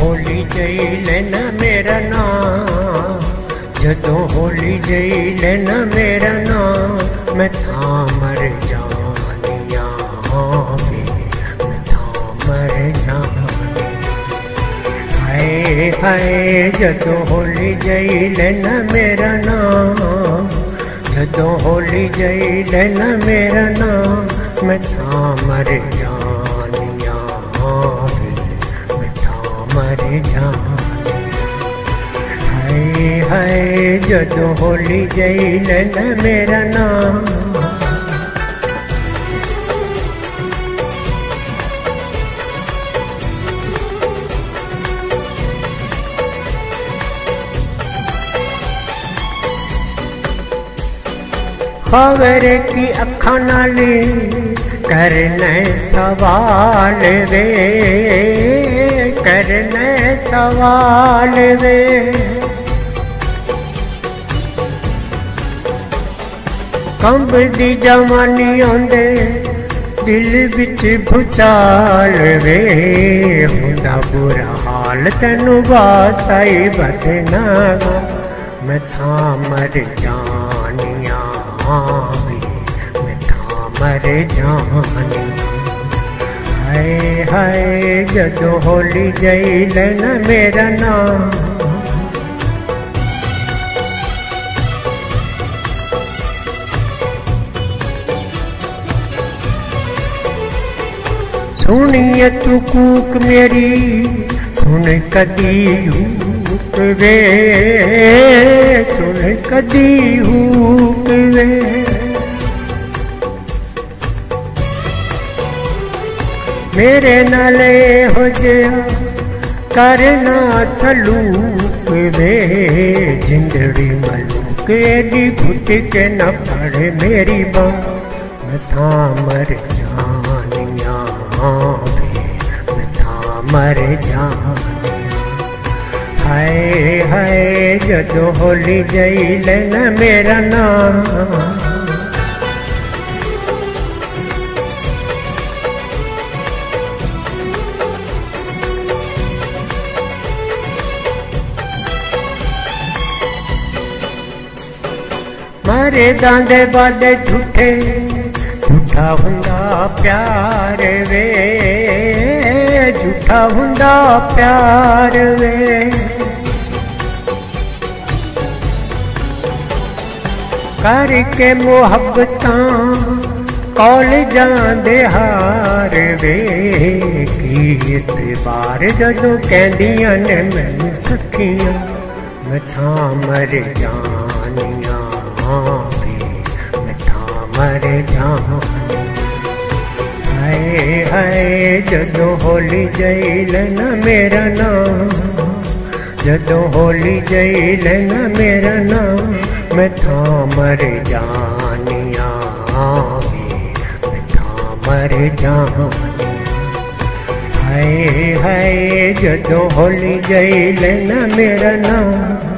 होली जई लेना मेरा नाम। जदों होली जई लेना मेरा नाम, मैं था मर जानिया मैं था मर हाय हाय, जदों होली जई लेना मेरा नाम, जदों होली जई लेना मेरा नाम, मैं था मर जा जहाँ हाय हाय जदों होली मेरा नाम। खबर की अखा नाली करने सवाल वे। करने सवाल रे कंब दी जवानी आंदे दिल बिच भूचाल रे हुंदा बुरा हाल तेनु वासाई बसना मैं था मर जानिया मैं था मर जानिया। हाय हाय जदो होली जई लेना मेरा नाम। सुनिए तू कूक मेरी, सुन कदी हूक वे, सुन कदी हूक वे। मेरे नले हो गया करना छलूप वे। जिंदड़ी मलूक एडी घुट के न पड़े मेरी बा। मैं मर जानिया मथा मर जा हाय हाय जद होली जाई लेना मेरा नाम। मारे दांडे बाडे झूठे। झूठा हुंदा प्यार वे। झूठा हुंदा प्यार वे। करके मोहब्बतां कॉल जाते हार वे। गीत बार जदों कहदियाँ ने, मैनू सखियाँ, मैं थां मर जानियाँ। मर जाऊँ हाय हाय, जदों होली जैल न मेरा नाम। जदों होली जैल न मेरा नाम। मैं था मर जानिया था मर जाऊँ हाय हाय, जदों होली जैल न मेरा नाम।